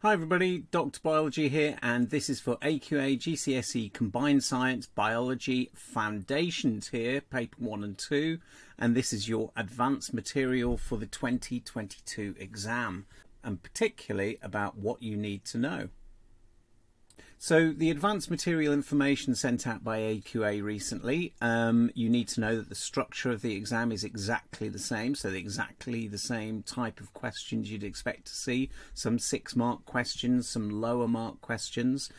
Hi everybody, Dr. Biology here and this is for AQA GCSE Combined Science Biology Foundations here, paper 1 and 2 and this is your advanced material for the 2022 exam and particularly about what you need to know. So the advanced material information sent out by AQA recently, um, you need to know that the structure of the exam is exactly the same, so exactly the same type of questions you'd expect to see, some six mark questions, some lower mark questions,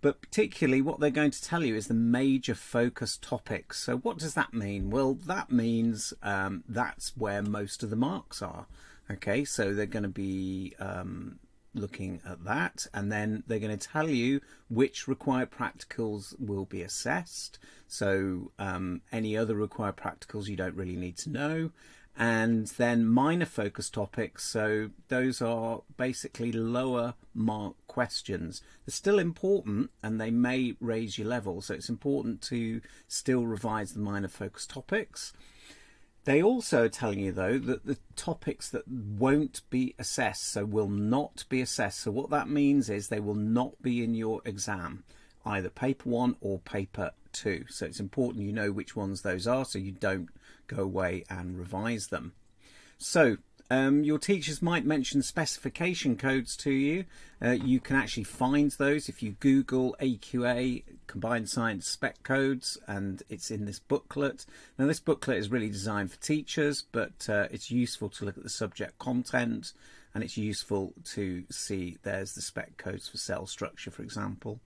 but particularly what they're going to tell you is the major focus topics. So what does that mean? Well, that means um, that's where most of the marks are. Okay, so they're going to be um, looking at that and then they're going to tell you which required practicals will be assessed. So um, any other required practicals you don't really need to know. And then minor focus topics so those are basically lower mark questions. They're still important and they may raise your level so it's important to still revise the minor focus topics they also are telling you, though, that the topics that won't be assessed, so will not be assessed. So, what that means is they will not be in your exam, either paper one or paper two. So, it's important you know which ones those are so you don't go away and revise them. So, um, your teachers might mention specification codes to you. Uh, you can actually find those if you Google AQA Combined Science Spec Codes, and it's in this booklet. Now, this booklet is really designed for teachers, but uh, it's useful to look at the subject content, and it's useful to see there's the spec codes for cell structure, for example,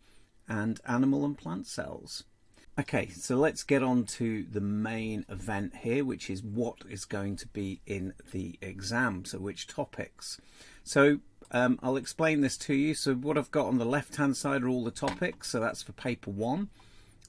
and animal and plant cells. Okay, so let's get on to the main event here, which is what is going to be in the exam, so which topics. So um, I'll explain this to you. So what I've got on the left-hand side are all the topics, so that's for paper one.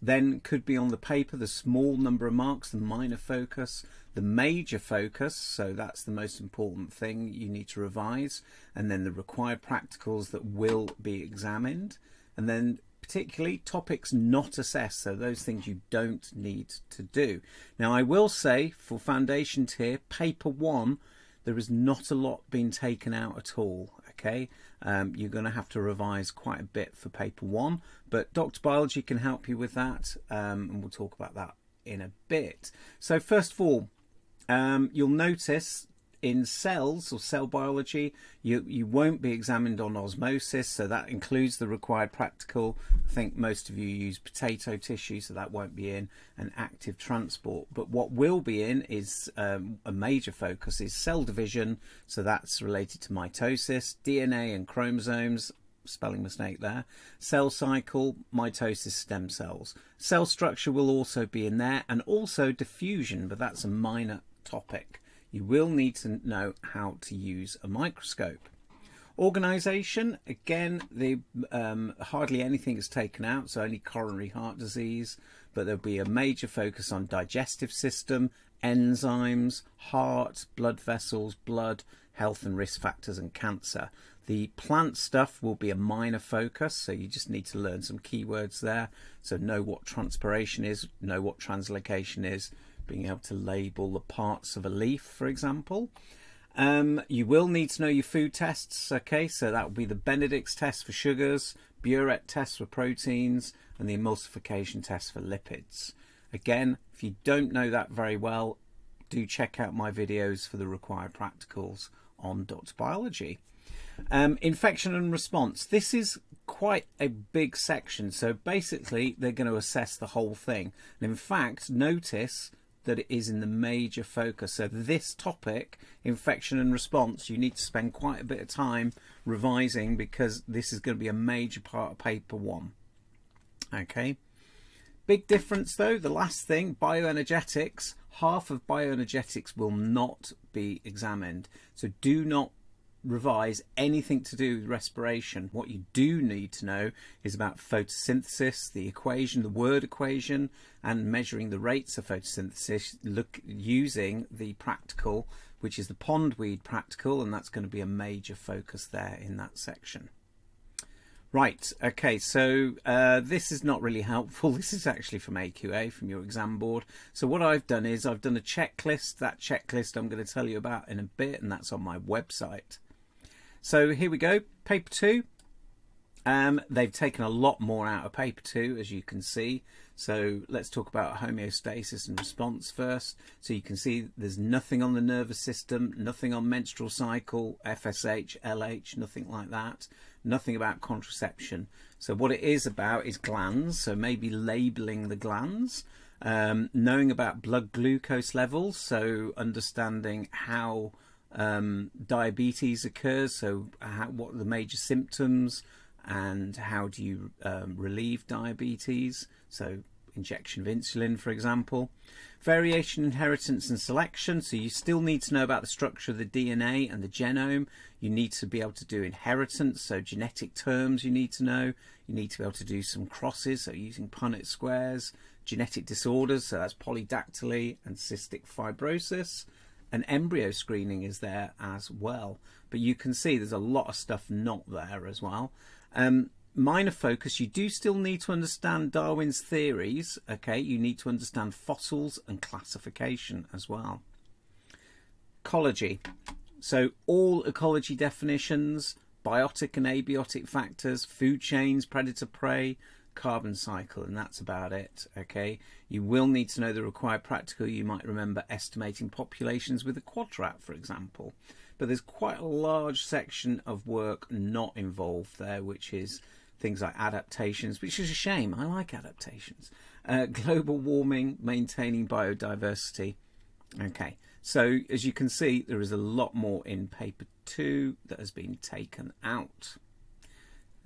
Then could be on the paper the small number of marks, the minor focus, the major focus, so that's the most important thing you need to revise, and then the required practicals that will be examined. And then particularly topics not assessed, so those things you don't need to do. Now, I will say for foundation tier, paper one, there is not a lot being taken out at all. Okay, um, you're going to have to revise quite a bit for paper one, but Doctor Biology can help you with that, um, and we'll talk about that in a bit. So, first of all, um, you'll notice in cells or cell biology, you, you won't be examined on osmosis, so that includes the required practical. I think most of you use potato tissue, so that won't be in, and active transport. But what will be in is um, a major focus is cell division, so that's related to mitosis, DNA and chromosomes, spelling mistake there. Cell cycle, mitosis, stem cells. Cell structure will also be in there, and also diffusion, but that's a minor topic you will need to know how to use a microscope. Organisation, again, the, um, hardly anything is taken out, so only coronary heart disease, but there'll be a major focus on digestive system, enzymes, heart, blood vessels, blood, health and risk factors, and cancer. The plant stuff will be a minor focus, so you just need to learn some keywords there. So know what transpiration is, know what translocation is, being able to label the parts of a leaf, for example. Um, you will need to know your food tests, okay? So that will be the Benedict's test for sugars, biuret test for proteins, and the emulsification test for lipids. Again, if you don't know that very well, do check out my videos for the required practicals on Dr. Biology. Um, infection and response. This is quite a big section. So basically, they're going to assess the whole thing. And in fact, notice that it is in the major focus. So this topic, infection and response, you need to spend quite a bit of time revising because this is going to be a major part of paper one. Okay. Big difference though, the last thing, bioenergetics, half of bioenergetics will not be examined. So do not revise anything to do with respiration. What you do need to know is about photosynthesis, the equation, the word equation, and measuring the rates of photosynthesis look using the practical, which is the pondweed practical, and that's going to be a major focus there in that section. Right, okay, so uh, this is not really helpful. This is actually from AQA, from your exam board. So what I've done is I've done a checklist. That checklist I'm going to tell you about in a bit, and that's on my website. So here we go, paper two. Um, they've taken a lot more out of paper two, as you can see. So let's talk about homeostasis and response first. So you can see there's nothing on the nervous system, nothing on menstrual cycle, FSH, LH, nothing like that. Nothing about contraception. So what it is about is glands. So maybe labeling the glands, um, knowing about blood glucose levels. So understanding how um, diabetes occurs. So how, what are the major symptoms? and how do you um, relieve diabetes? So injection of insulin, for example. Variation, inheritance and selection. So you still need to know about the structure of the DNA and the genome. You need to be able to do inheritance, so genetic terms you need to know. You need to be able to do some crosses, so using Punnett squares. Genetic disorders, so that's polydactyly and cystic fibrosis. And embryo screening is there as well. But you can see there's a lot of stuff not there as well. Um, minor focus, you do still need to understand Darwin's theories, okay? You need to understand fossils and classification as well. Ecology. So all ecology definitions, biotic and abiotic factors, food chains, predator-prey, carbon cycle, and that's about it, okay? You will need to know the required practical. You might remember estimating populations with a quadrat, for example but there's quite a large section of work not involved there, which is things like adaptations, which is a shame. I like adaptations. Uh, global warming, maintaining biodiversity. Okay, so as you can see, there is a lot more in paper two that has been taken out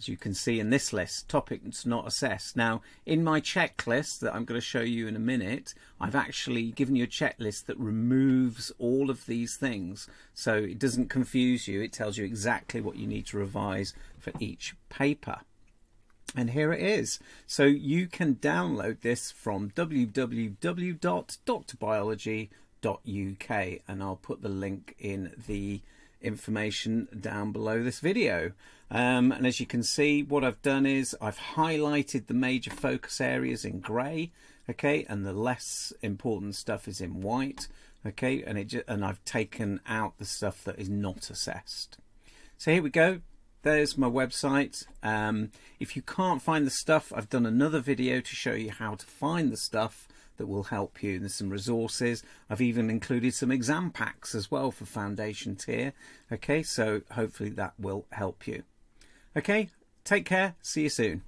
as you can see in this list, topics not assessed. Now, in my checklist that I'm going to show you in a minute, I've actually given you a checklist that removes all of these things. So it doesn't confuse you. It tells you exactly what you need to revise for each paper. And here it is. So you can download this from www.drbiology.uk and I'll put the link in the information down below this video. Um, and as you can see, what I've done is I've highlighted the major focus areas in grey, okay, and the less important stuff is in white, okay, and it and I've taken out the stuff that is not assessed. So here we go. There's my website. Um, if you can't find the stuff, I've done another video to show you how to find the stuff that will help you. There's some resources. I've even included some exam packs as well for foundation tier. Okay, so hopefully that will help you. Okay, take care. See you soon.